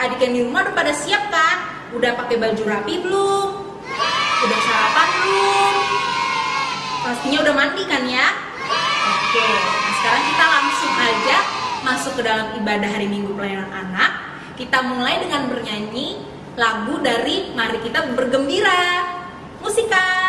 adik-adik yang di rumah udah pada siap kan? Udah pakai baju rapi belum? Udah sarapan belum? Pastinya udah mandi kan ya? Oke, nah sekarang kita langsung aja masuk ke dalam ibadah hari Minggu pelayanan anak. Kita mulai dengan bernyanyi lagu dari Mari Kita Bergembira. Musika.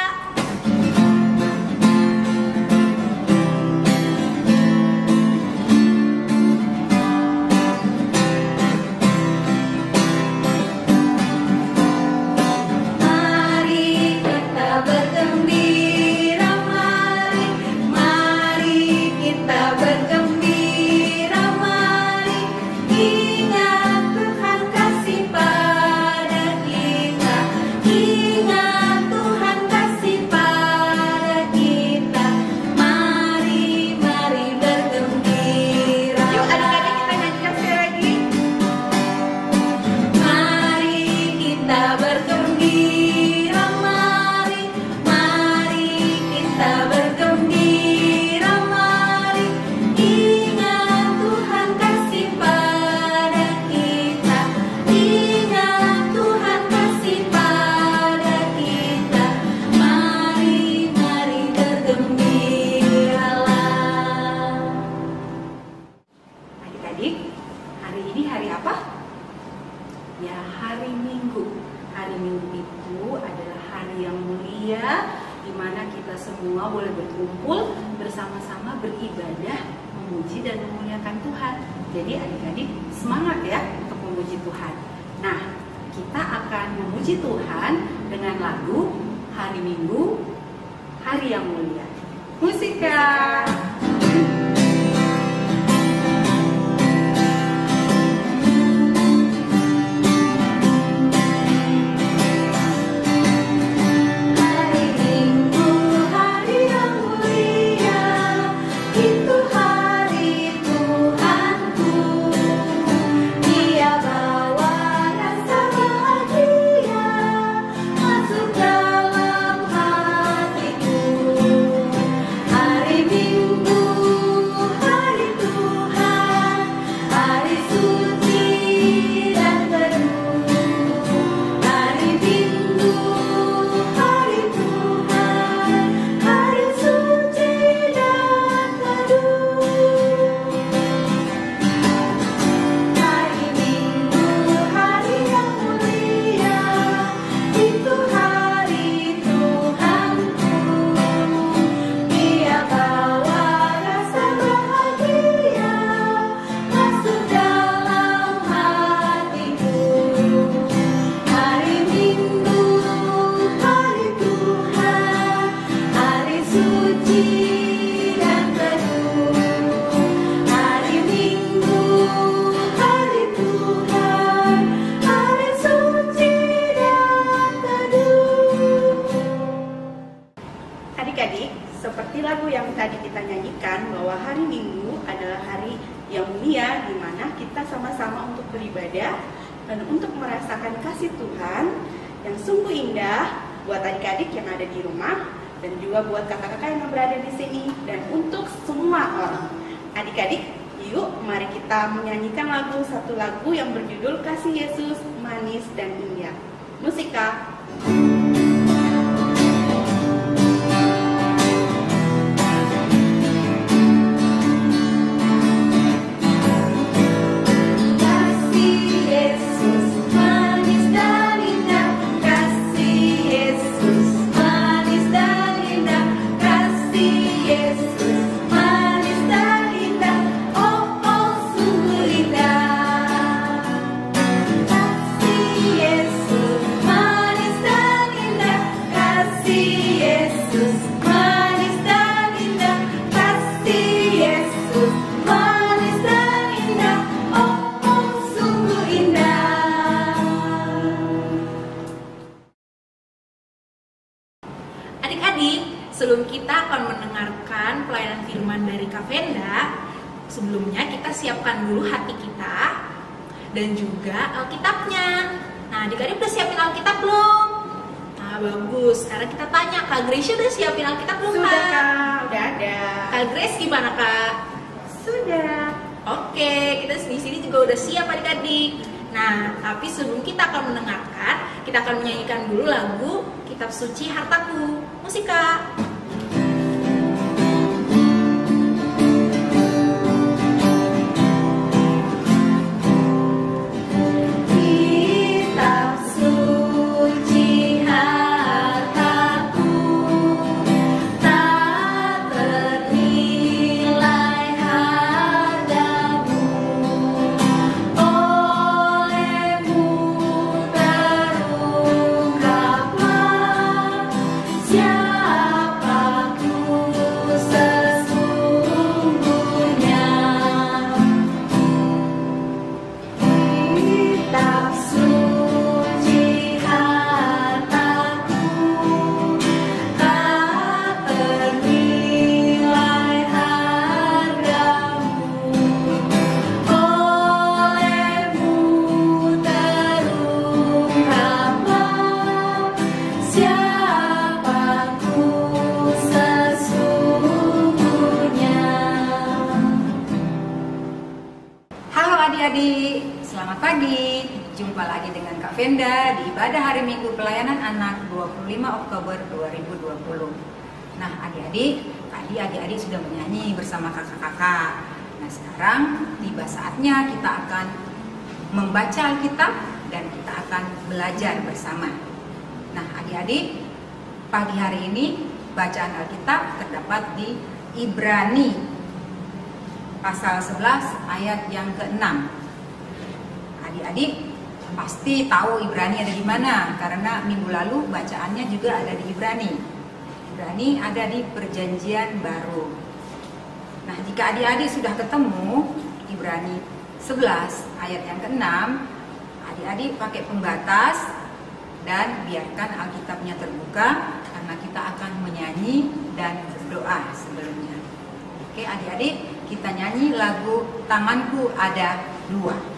Musika. Musika. manis, manis, dan indah. Musika. Siapkan dulu hati kita dan juga Alkitabnya. Nah, adik-adik udah siapin Alkitab belum? Nah, bagus. Sekarang kita tanya, Kak Grace udah siapin Alkitab belum, Sudah Kak? kak, udah ada. Kak Grace gimana, Kak? Sudah. Oke, kita di sini juga udah siap adik-adik. Nah, tapi sebelum kita akan mendengarkan, kita akan menyanyikan dulu lagu Kitab Suci Hartaku. Musik, Kak. Saatnya kita akan membaca Alkitab dan kita akan belajar bersama. Nah adik-adik, pagi hari ini bacaan Alkitab terdapat di Ibrani pasal 11 ayat yang ke-6. Adik-adik pasti tahu Ibrani ada di mana karena minggu lalu bacaannya juga ada di Ibrani. Ibrani ada di Perjanjian Baru. Nah, jika adik-adik sudah ketemu Ibrani 11 ayat yang ke-6, adik-adik pakai pembatas dan biarkan Alkitabnya terbuka karena kita akan menyanyi dan berdoa sebelumnya. Oke adik-adik kita nyanyi lagu Tanganku Ada Dua.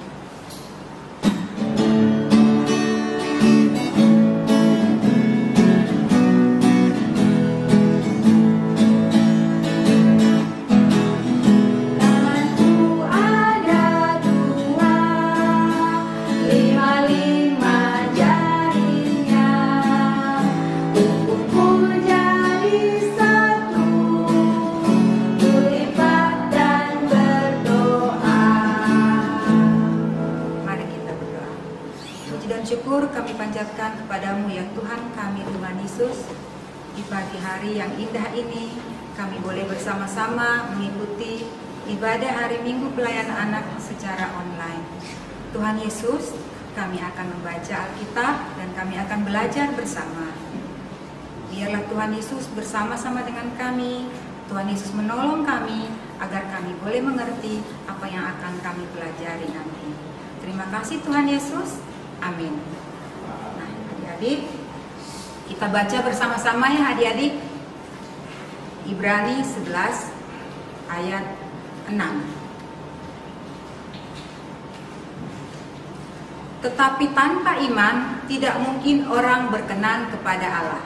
Di pagi hari yang indah ini kami boleh bersama-sama mengikuti ibadah hari Minggu pelayanan anak secara online. Tuhan Yesus, kami akan membaca Alkitab dan kami akan belajar bersama. Biarlah Tuhan Yesus bersama-sama dengan kami. Tuhan Yesus menolong kami agar kami boleh mengerti apa yang akan kami pelajari nanti. Terima kasih Tuhan Yesus. Amin. Nah, adik-adik, kita baca bersama-sama ya adik-adik. Ibrani 11 ayat 6. Tetapi tanpa iman tidak mungkin orang berkenan kepada Allah.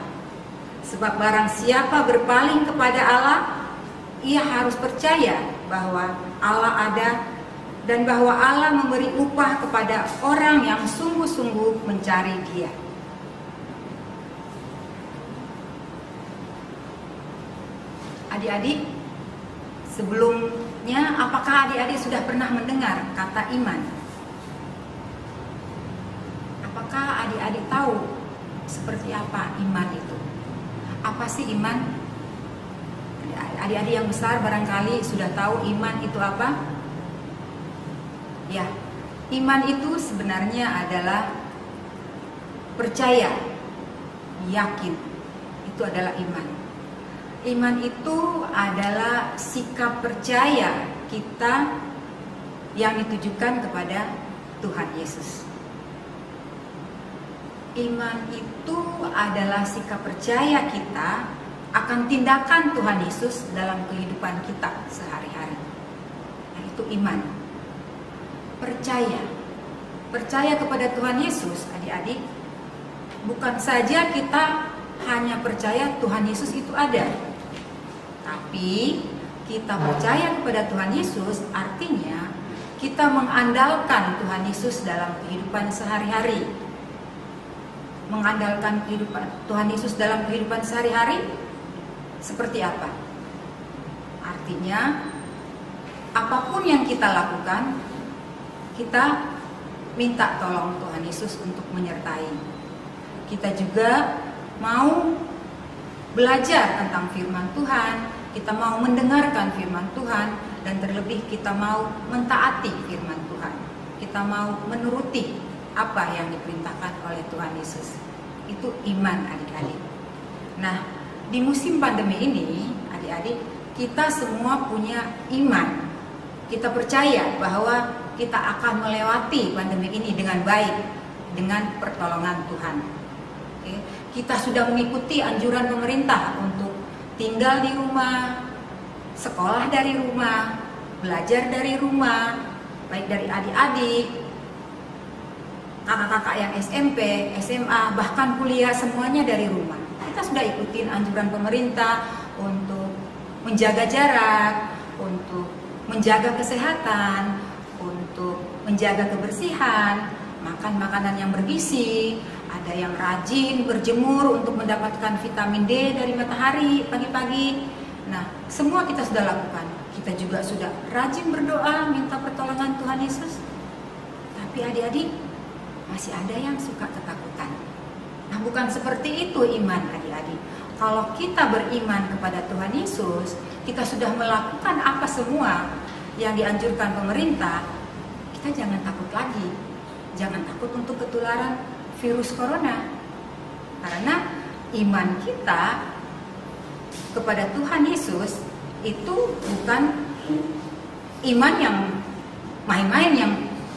Sebab barang siapa berpaling kepada Allah, ia harus percaya bahwa Allah ada dan bahwa Allah memberi upah kepada orang yang sungguh-sungguh mencari Dia. Adik-adik, sebelumnya apakah adik-adik sudah pernah mendengar kata iman? Apakah adik-adik tahu seperti apa iman itu? Apa sih iman? Adik-adik yang besar barangkali sudah tahu iman itu apa? Ya, iman itu sebenarnya adalah percaya, yakin. Itu adalah iman. Iman itu adalah sikap percaya kita yang ditujukan kepada Tuhan Yesus. Iman itu adalah sikap percaya kita akan tindakan Tuhan Yesus dalam kehidupan kita sehari-hari. Nah, itu iman. Percaya. Percaya kepada Tuhan Yesus, adik-adik, bukan saja kita hanya percaya Tuhan Yesus itu ada. Tapi kita percaya kepada Tuhan Yesus artinya kita mengandalkan Tuhan Yesus dalam kehidupan sehari-hari. Mengandalkan kehidupan Tuhan Yesus dalam kehidupan sehari-hari seperti apa? Artinya, apa pun yang kita lakukan, kita minta tolong Tuhan Yesus untuk menyertai. Kita juga mau belajar tentang firman Tuhan, kita mau mendengarkan firman Tuhan, dan terlebih kita mau mentaati firman Tuhan. Kita mau menuruti apa yang diperintahkan oleh Tuhan Yesus. Itu iman adik-adik. Nah, di musim pandemi ini, adik-adik, kita semua punya iman. Kita percaya bahwa kita akan melewati pandemi ini dengan baik, dengan pertolongan Tuhan. Oke. Kita sudah mengikuti anjuran pemerintah untuk tinggal di rumah, sekolah dari rumah, belajar dari rumah, baik dari adik-adik, kakak-kakak yang SMP, SMA, bahkan kuliah semuanya dari rumah. Kita sudah ikutin anjuran pemerintah untuk menjaga jarak, untuk menjaga kesehatan, untuk menjaga kebersihan, makan makanan yang bergizi, ada yang rajin berjemur untuk mendapatkan vitamin D dari matahari pagi-pagi. Nah, semua kita sudah lakukan. Kita juga sudah rajin berdoa minta pertolongan Tuhan Yesus. Tapi adik-adik masih ada yang suka ketakutan. Nah, bukan seperti itu iman adik-adik. Kalau kita beriman kepada Tuhan Yesus, kita sudah melakukan apa semua yang dianjurkan pemerintah, kita jangan takut lagi. Jangan takut untuk ketularan virus corona. Karena iman kita kepada Tuhan Yesus itu bukan iman yang main-main yang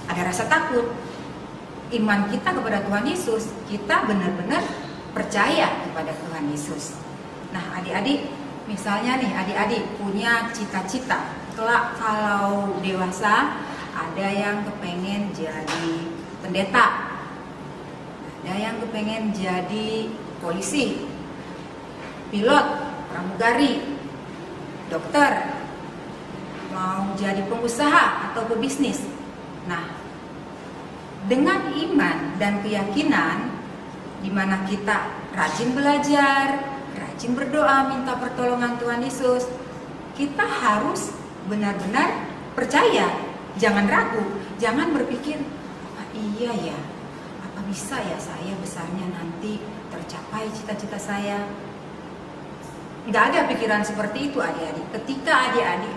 ada rasa takut, iman kita kepada Tuhan Yesus, kita benar-benar percaya kepada Tuhan Yesus. Nah, adik-adik, misalnya nih adik-adik punya cita-cita, kelak kalau dewasa ada yang kepengen jadi pendeta, ada yang kepengen jadi polisi, pilot, pramugari, dokter, mau jadi pengusaha atau pebisnis. Nah, dengan iman dan keyakinan di mana kita rajin belajar, rajin berdoa minta pertolongan Tuhan Yesus, kita harus benar-benar percaya, jangan ragu, jangan berpikir, apa iya ya, apa bisa ya saya besarnya nanti tercapai cita-cita saya. Nggak ada pikiran seperti itu adik-adik. Ketika adik-adik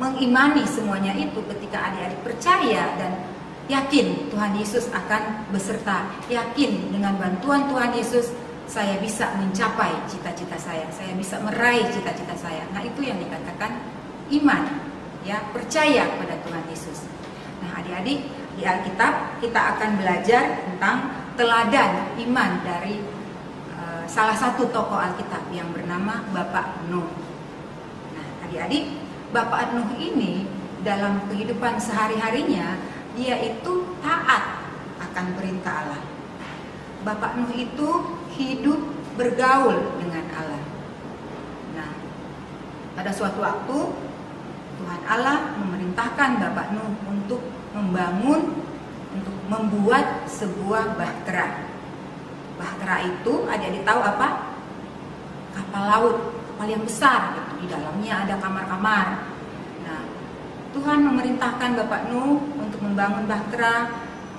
mengimani semuanya itu, ketika adik-adik percaya dan Yakin Tuhan Yesus akan beserta. Yakin dengan bantuan Tuhan Yesus saya bisa mencapai cita-cita saya. Saya bisa meraih cita-cita saya. Nah, itu yang dikatakan iman. Ya, percaya kepada Tuhan Yesus. Nah, adik-adik, di Alkitab kita akan belajar tentang teladan iman dari uh, salah satu tokoh Alkitab yang bernama Bapak Nuh. Nah, adik-adik, Bapak Nuh ini dalam kehidupan sehari-harinya dia itu taat akan perintah Allah. Bapak Nuh itu hidup bergaul dengan Allah. Nah, pada suatu waktu Tuhan Allah memerintahkan Bapak Nuh untuk membangun untuk membuat sebuah bahtera. Bahtera itu adik-adik tahu apa? Kapal laut, kapal yang besar gitu. Di dalamnya ada kamar-kamar. Nah, Tuhan memerintahkan Bapak Nuh untuk membangun bahtera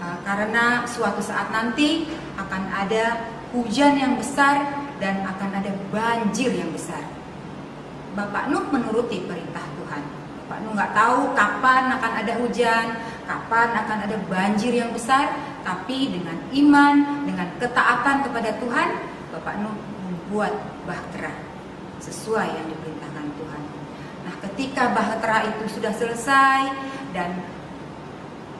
uh, karena suatu saat nanti akan ada hujan yang besar dan akan ada banjir yang besar. Bapak Nuh menuruti perintah Tuhan. Bapak Nuh nggak tahu kapan akan ada hujan, kapan akan ada banjir yang besar, tapi dengan iman, dengan ketaatan kepada Tuhan, Bapak Nuh membuat bahtera sesuai yang diperintahkan Tuhan. Nah, ketika bahtera itu sudah selesai dan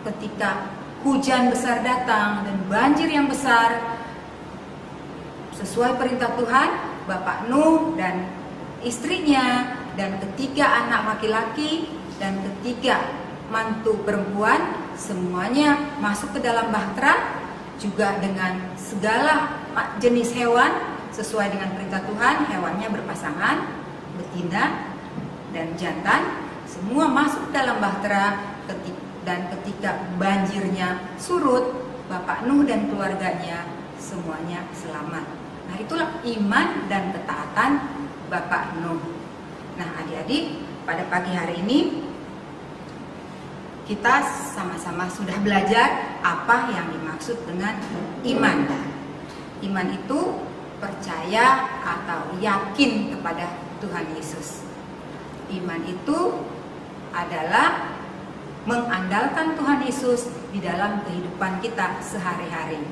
ketika hujan besar datang dan banjir yang besar sesuai perintah Tuhan Bapak Nuh dan istrinya dan ketiga anak laki-laki dan ketiga mantu perempuan semuanya masuk ke dalam bahtera juga dengan segala jenis hewan sesuai dengan perintah Tuhan hewannya berpasangan betina dan jantan semua masuk dalam bahtera dan ketika banjirnya surut Bapak Nuh dan keluarganya semuanya selamat. Nah itulah iman dan ketaatan Bapak Nuh. Nah adik-adik pada pagi hari ini kita sama-sama sudah belajar apa yang dimaksud dengan iman. Iman itu percaya atau yakin kepada Tuhan Yesus. Iman itu adalah mengandalkan Tuhan Yesus di dalam kehidupan kita sehari-hari.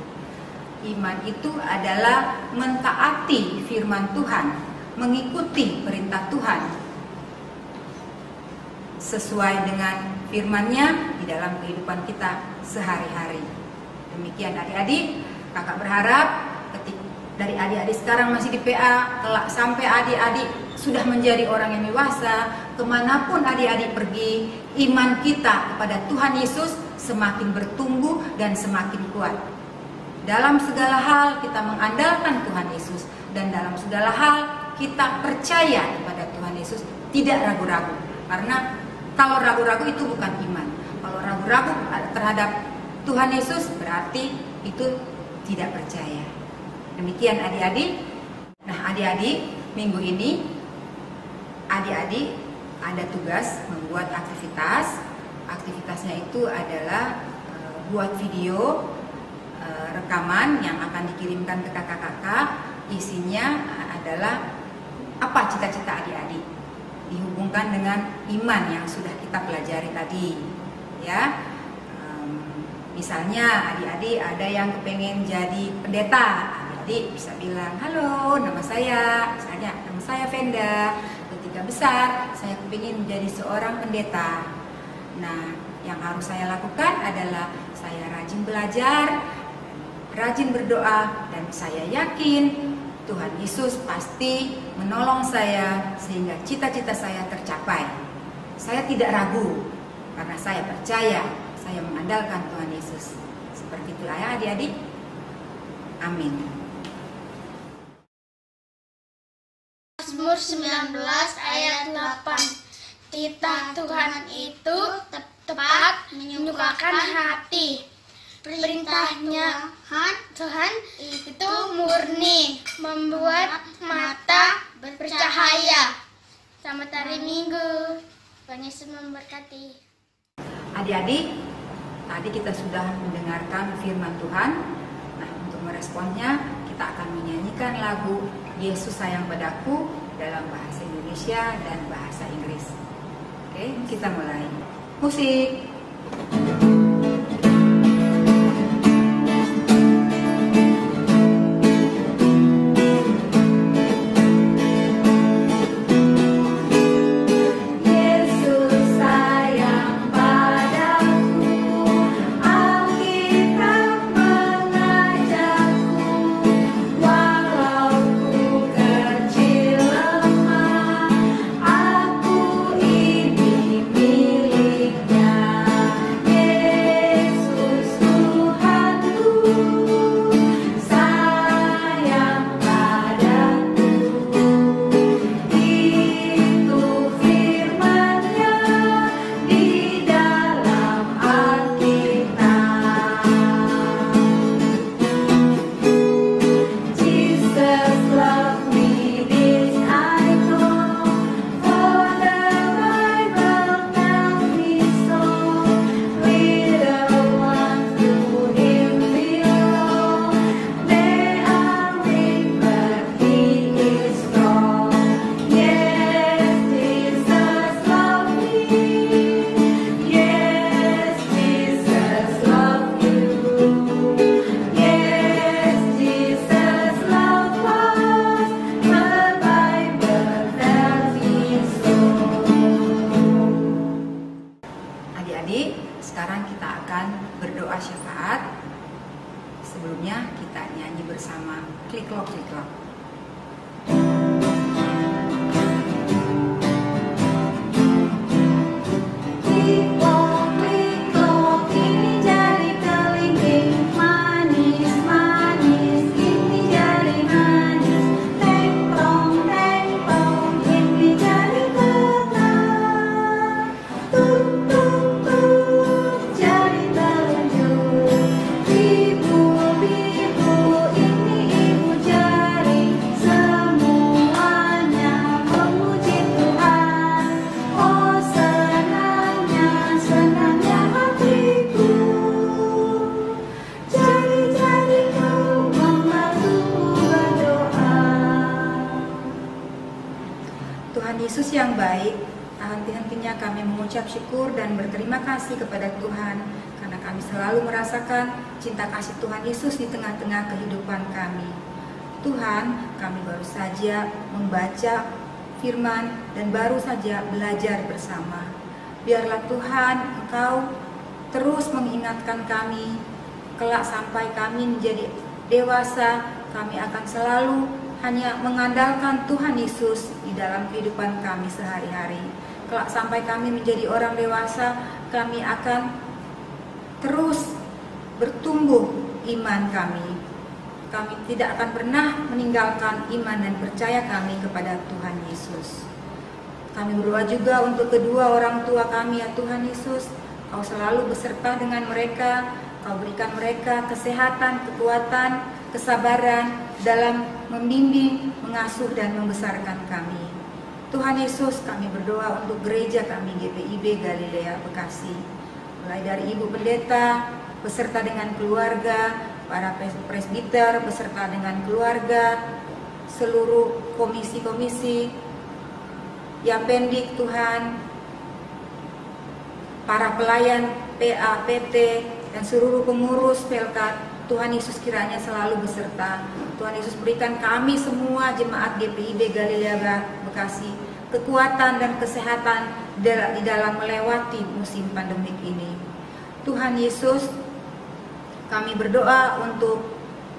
Iman itu adalah mentaati firman Tuhan, mengikuti perintah Tuhan sesuai dengan firman-Nya di dalam kehidupan kita sehari-hari. Demikian adik-adik, kakak berharap ketika dari adik-adik sekarang masih di PA, kelak sampai adik-adik sudah menjadi orang yang dewasa, ke mana pun adik-adik pergi, iman kita kepada Tuhan Yesus semakin bertumbuh dan semakin kuat. Dalam segala hal kita mengandalkan Tuhan Yesus dan dalam segala hal kita percaya kepada Tuhan Yesus, tidak ragu-ragu. Karena kalau ragu-ragu itu bukan iman. Kalau ragu-ragu terhadap Tuhan Yesus berarti itu tidak percaya. Demikian adik-adik. Nah adik-adik minggu ini adik-adik ada tugas membuat aktivitas. Aktivitasnya itu adalah e, buat video e, rekaman yang akan dikirimkan ke kakak-kakak. Isinya adalah apa cita-cita adik-adik dihubungkan dengan iman yang sudah kita pelajari tadi ya. Um, misalnya adik-adik ada yang kepengen jadi pendeta adik bisa bilang halo nama saya misalnya nama saya Venda ketika besar saya kepingin menjadi seorang pendeta. Nah yang harus saya lakukan adalah saya rajin belajar rajin berdoa dan saya yakin Tuhan Yesus pasti menolong saya sehingga cita-cita saya tercapai. Saya tidak ragu karena saya percaya, saya mengandalkan Tuhan Yesus. Seperti itulah ya adik-adik. Amin. Mazmur 19 ayat 8 Titah Tuhan itu tepat menyukakan hati Perintahnya Tuhan itu murni, membuat mata bercahaya. Selamat hari Minggu. Tuhan Yesus memberkati. Adik-adik, tadi kita sudah mendengarkan firman Tuhan. Nah, untuk meresponnya, kita akan menyanyikan lagu Yesus sayang padaku dalam bahasa Indonesia dan bahasa Inggris. Oke, kita mulai. Musik. Kasih Tuhan Yesus di tengah-tengah kehidupan kami. Tuhan, kami baru saja membaca firman dan baru saja belajar bersama. Biarlah Tuhan Engkau terus mengingatkan kami kelak sampai kami menjadi dewasa, kami akan selalu hanya mengandalkan Tuhan Yesus di dalam kehidupan kami sehari-hari. Kelak sampai kami menjadi orang dewasa, kami akan terus bertumbuh iman kami. Kami tidak akan pernah meninggalkan iman dan percaya kami kepada Tuhan Yesus. Kami berdoa juga untuk kedua orang tua kami ya Tuhan Yesus. Kau selalu beserta dengan mereka, Kau berikan mereka kesehatan, kekuatan, kesabaran dalam membimbing, mengasuh dan membesarkan kami. Tuhan Yesus, kami berdoa untuk gereja kami GPIB Galilea Bekasi. Mulai dari Ibu Pendeta, beserta dengan keluarga, para presbiter, beserta dengan keluarga, seluruh komisi-komisi, yang pendik Tuhan, para pelayan PA, PT, dan seluruh pengurus Pelkat Tuhan Yesus kiranya selalu beserta. Tuhan Yesus berikan kami semua jemaat GPIB Galilea Bekasi kekuatan dan kesehatan di dalam melewati musim pandemik ini. Tuhan Yesus, kami berdoa untuk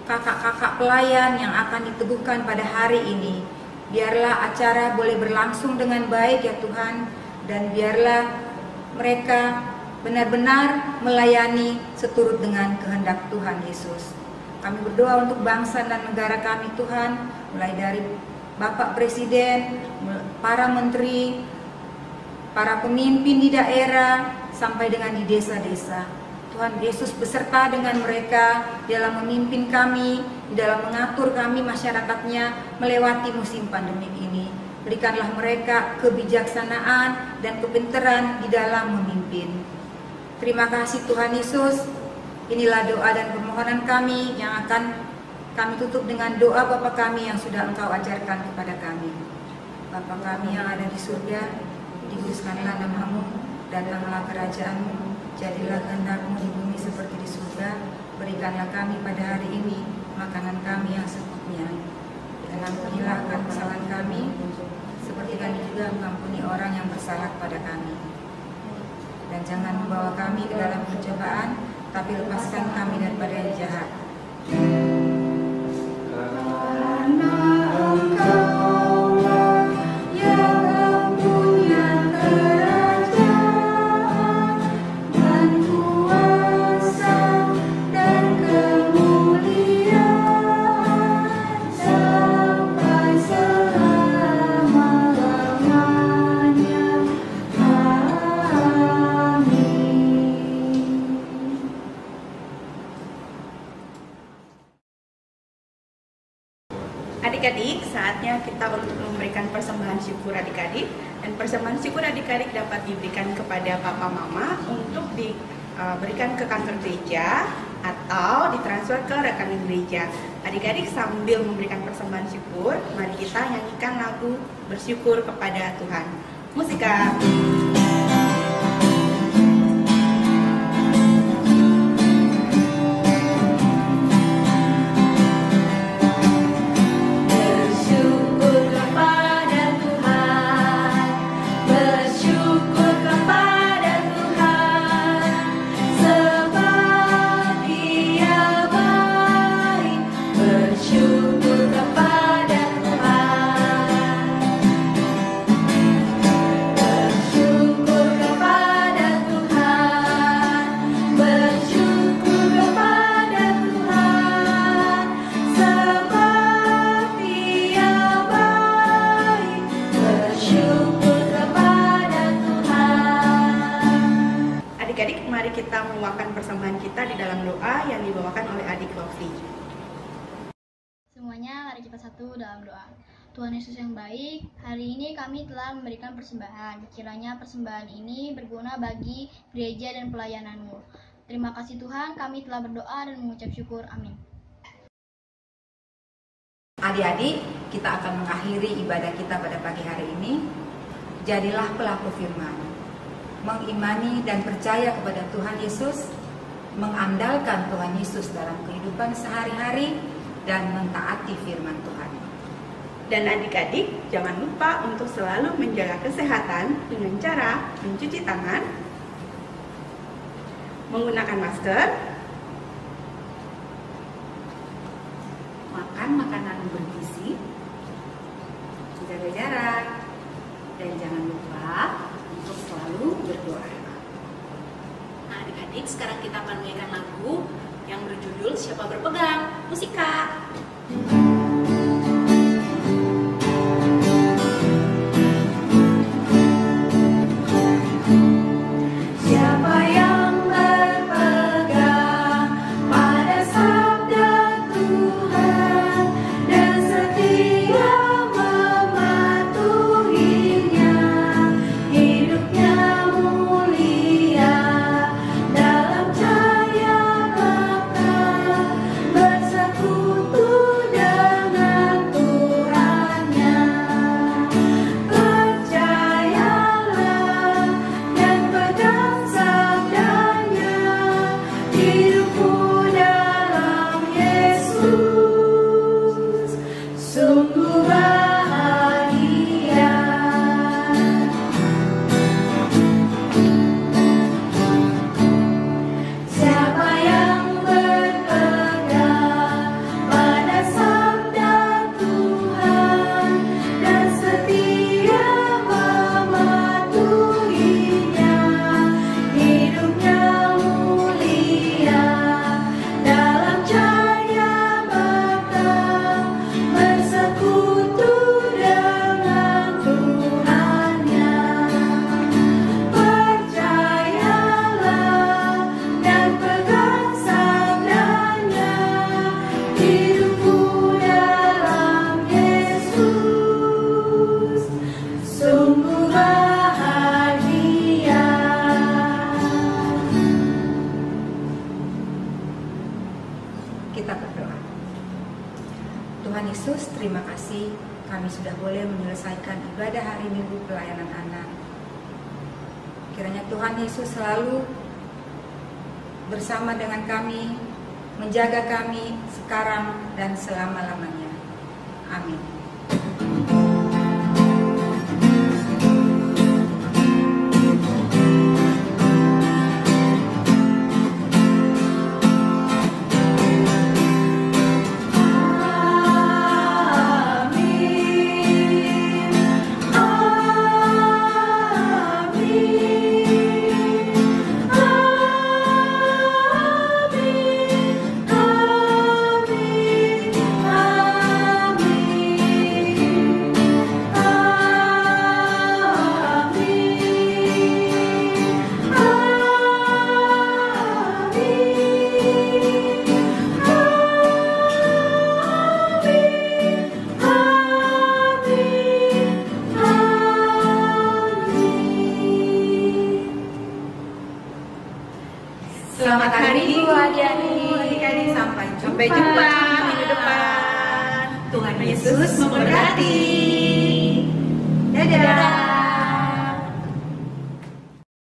kakak-kakak pelayan yang akan diteguhkan pada hari ini. Biarlah acara boleh berlangsung dengan baik ya Tuhan dan biarlah mereka benar-benar melayani seturut dengan kehendak Tuhan Yesus. Kami berdoa untuk bangsa dan negara kami Tuhan, mulai dari Bapak Presiden, para menteri, para pemimpin di daerah, sampai dengan di desa-desa. Tuhan Yesus beserta dengan mereka dalam memimpin kami, dalam mengatur kami masyarakatnya melewati musim pandemik ini. Berikanlah mereka kebijaksanaan dan kepintaran di dalam memimpin. Terima kasih Tuhan Yesus. Inilah doa dan permohonan kami yang akan kami tutup dengan doa Bapa kami yang sudah Engkau ajarkan kepada kami. Bapa kami yang ada di surga, dikuduskanlah namamu, datanglah kerajaanmu, jadilah kehendakmu di bumi seperti di surga. Berikanlah kami pada hari ini makanan kami yang secukupnya. Dan ampunilah akan kesalahan kami, seperti kami juga mengampuni orang yang bersalah pada kami dan jangan membawa kami ke dalam pencobaan, tapi lepaskan kami daripada yang jahat. Gereja atau ditransfer ke rekening gereja. Adik-adik sambil memberikan persembahan syukur, mari kita nyanyikan lagu bersyukur kepada Tuhan. Musika. Yesus yang baik, hari ini kami telah memberikan persembahan. Kiranya persembahan ini berguna bagi gereja dan pelayananmu. Terima kasih Tuhan, kami telah berdoa dan mengucap syukur. Amin. Adik-adik, kita akan mengakhiri ibadah kita pada pagi hari ini. Jadilah pelaku firman. Mengimani dan percaya kepada Tuhan Yesus, mengandalkan Tuhan Yesus dalam kehidupan sehari-hari, dan mentaati firman Tuhan. Dan adik-adik, jangan lupa untuk selalu menjaga kesehatan dengan cara mencuci tangan, menggunakan masker, makan makanan bergizi, jaga jarak, dan jangan lupa untuk selalu berdoa. Nah, adik-adik, sekarang kita akan menyanyikan lagu yang berjudul Siapa Berpegang, Musika. Musika.